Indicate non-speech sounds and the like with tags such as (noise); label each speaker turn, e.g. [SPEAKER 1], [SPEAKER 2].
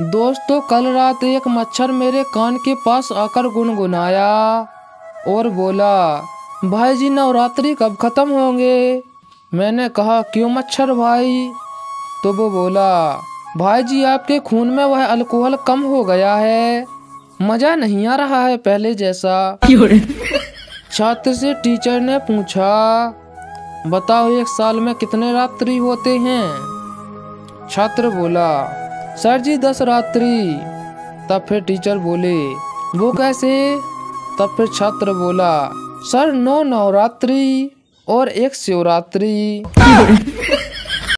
[SPEAKER 1] दोस्तों कल रात एक मच्छर मेरे कान के पास आकर गुनगुनाया और बोला भाई जी नवरात्रि कब खत्म होंगे? मैंने कहा क्यों मच्छर भाई? तो वो बोला भाई जी आपके खून में वह अल्कोहल कम हो गया है। मज़ा नहीं आ रहा है पहले जैसा। (laughs) छात्र से टीचर ने पूछा बताओ एक साल में कितने रात्रि होते हैं? छात्र बोला सर जी, दस रात्रि। तब फिर टीचर बोले, वो कैसे? तब फिर छात्र बोला, सर, नौ नवरात्रि और एक शिवरात्रि। (laughs)